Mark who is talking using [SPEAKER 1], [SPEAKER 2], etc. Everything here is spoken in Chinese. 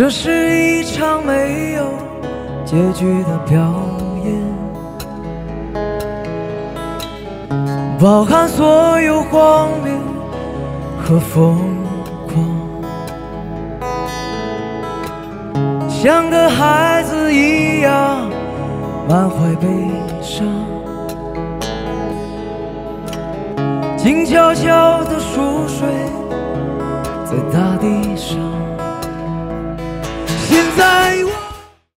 [SPEAKER 1] 这是一场没有结局的表演，包含所有荒谬和疯狂，像个孩子一样满怀悲伤，静悄悄地熟睡在大地上。